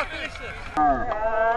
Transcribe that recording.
一二三